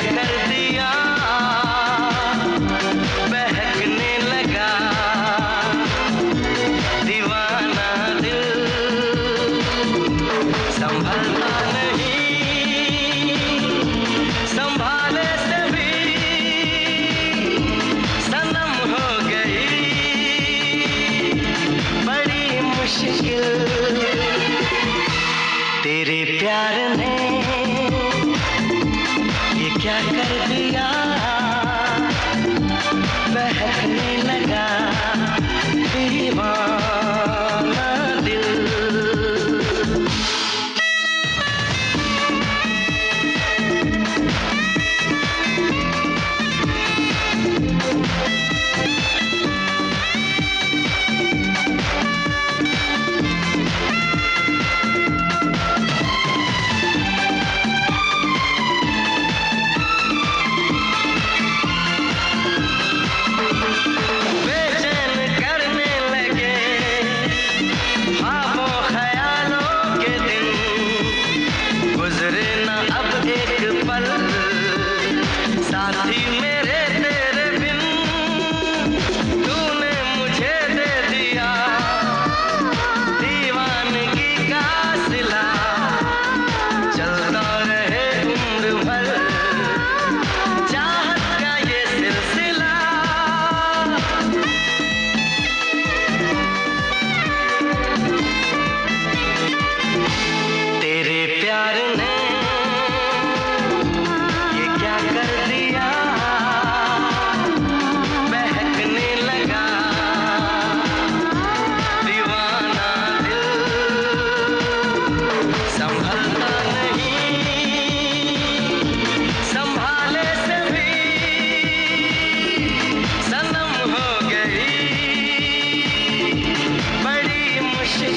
कर दिया, बहकने लगा। दीवाना दिल संभलता नहीं, संभाले से भी सनम हो गई। बड़ी मुश्किल, तेरे प्यार ने क्या कर दिया।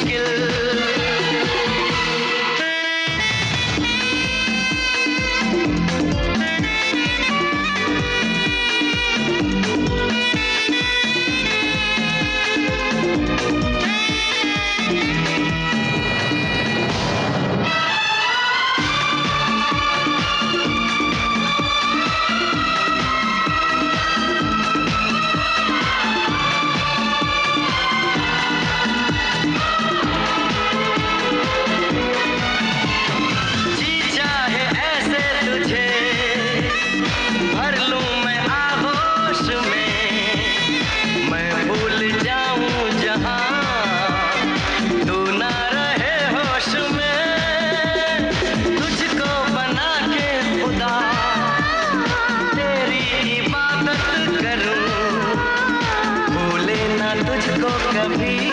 skill. भर लूँ मैं आगोश में। मैं भूल जाऊँ जहाँ तू ना रहे होश में। तुझको बना के खुदा, तेरी इबादत करूँ। भूले ना तुझको कभी।